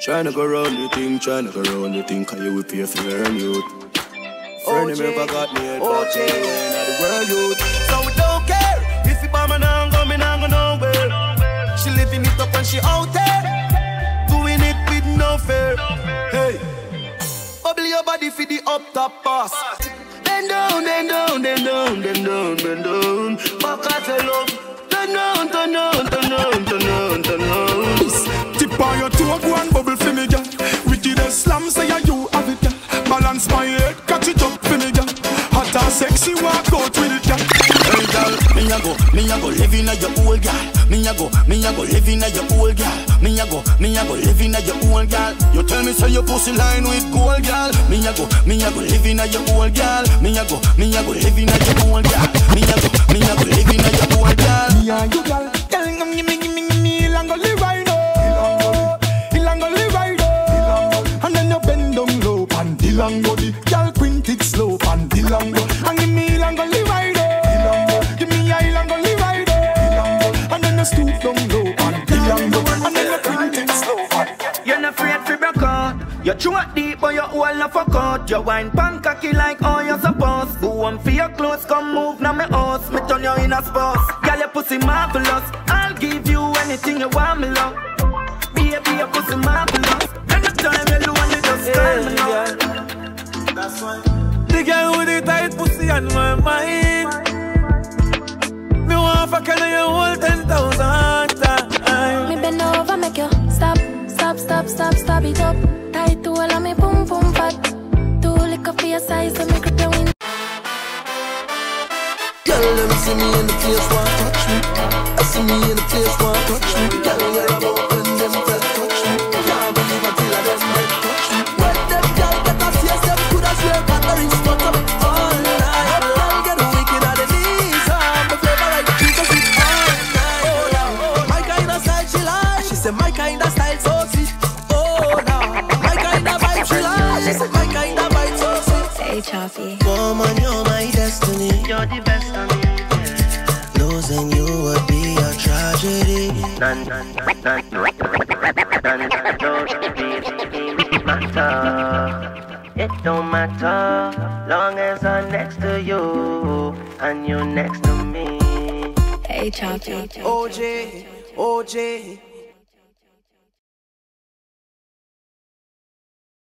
Tryna go round the thing, tryna go round the thing, cause you will pay for your youth. Friend me ever got me head back to the world youth. So we don't care if you bomb and I'm go, me nah go nowhere. She living it up and she out there, doing it with no fear. Hey, bubble your body for the up top boss. Bend down, bend down, bend down, bend down, bend down. Back at the love. Sexy, walk out with it, girl. Hey girl, me a go, me a go live inna your old girl. Me a go, me a go live inna your old girl. Me a go, me a go live inna your old girl. You tell me say your pussy line with gold girl. Me a go, me a go live inna your old girl. Me a go, me a go live inna your old girl. Me a go, me a go live inna your old girl. Me and you, girl. Girl, give me, give me, give me, ilangoli right now. Ilangoli right now. And then you bend down low, and ilangoli. Girl, print it slow, and give stoop down low, and ilango. And then you print it slow, and You're not afraid to break out. You throat deep, but you all not fuck out. You wine pan cocky like all you're supposed. Who want for your clothes? Come move now me house. Me turn you in a sports. Girl, your pussy marvelous. I'll give you anything you want, me love. Baby, your pussy marvelous. Anytime you lonely, just call me now. The girl with the tight pussy on my mind. Me want fuck her you whole ten thousand times. Me bend over, make you stop, stop, stop, stop, stop it up. Tight to all of me, boom, boom, fat. Too liquor for your size, so me grip your wind. Girl, them see me in the place, want touch me. I see me in the place, want touch me. Hey, Chaffee. Woman, you're my destiny. You're the best of me. Losing you would be a tragedy. None, none, none, none, none, none, don't matter. It don't matter, long as I'm next to you and you're next to me. Hey, Chaffee. OJ, OJ,